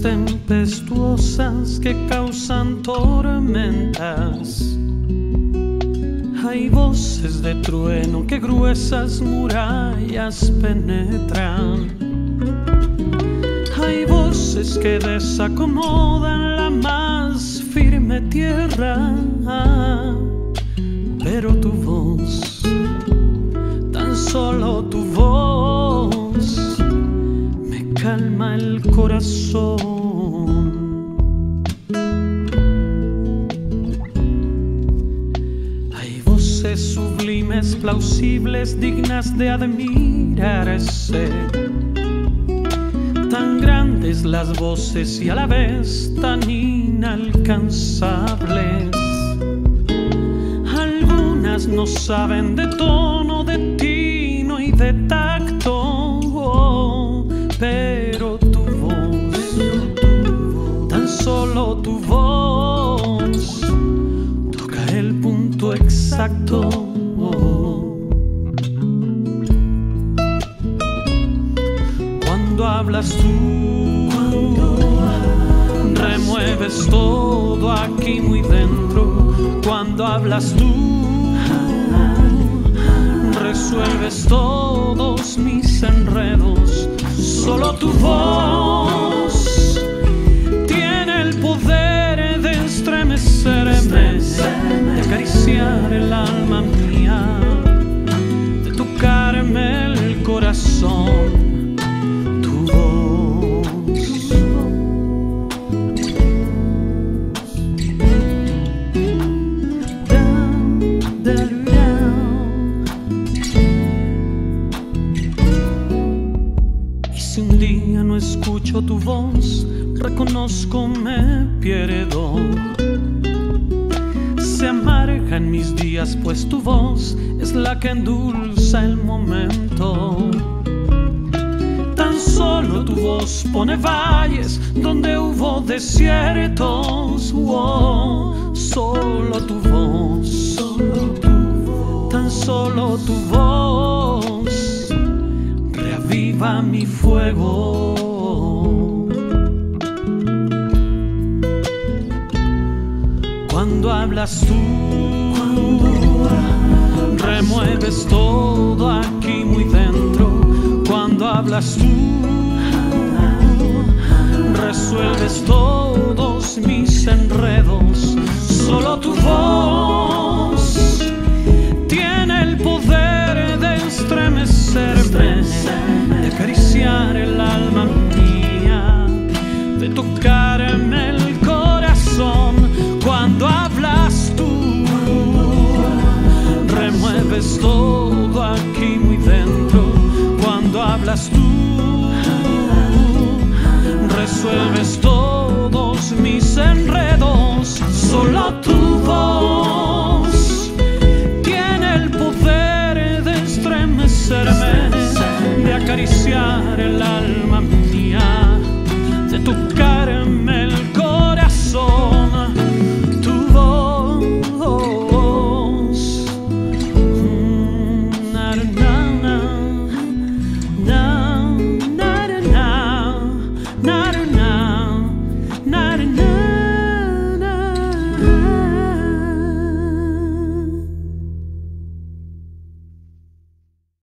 tempestuosas que causan tormentas. Hay voces de trueno que gruesas murallas penetran. Hay voces que desacomodan la más firme tierra. Pero tu voz, tan solo tu voz, calma el corazón. Hay voces sublimes, plausibles, dignas de admirarse. Tan grandes las voces y a la vez tan inalcanzables. Algunas no saben de tono, de tino y de tacto. oh, pero exacto. Cuando hablas tú, remueves todo aquí muy dentro. Cuando hablas tú, resuelves todos mis enredos. Solo tu voz de acariciar el alma mía, de tocarme el corazón. Tu voz. Y si un día no escucho tu voz, reconozco me pierdo. Amargan mis días, pues tu voz es la que endulza el momento. Tan solo tu voz pone valles donde hubo desiertos. Oh, solo tu voz, solo tu voz, tan solo tu voz reaviva mi fuego. Cuando hablas tú, remueves todo aquí muy dentro. Cuando hablas tú, remueves todo aquí muy dentro. Cuando hablas tú, resuelves todos